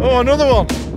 Oh, another one.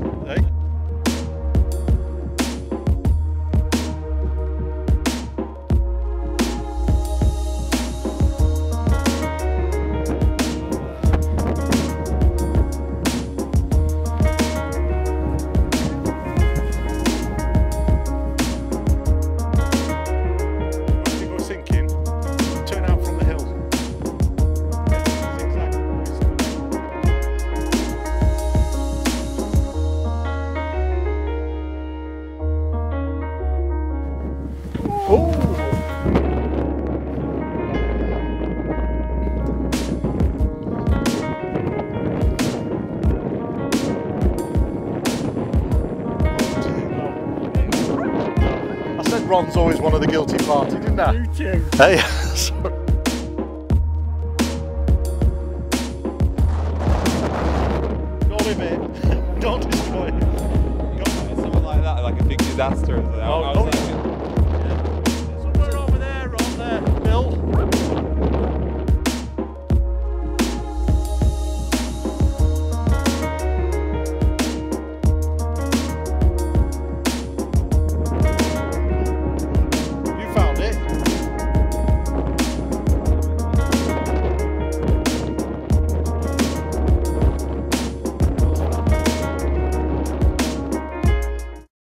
Oh! I said Ron's always one of the guilty party, didn't I? You too. Hey, sorry. Got him, mate. Don't destroy him. Something like that, like a big disaster. I was Oh, like, don't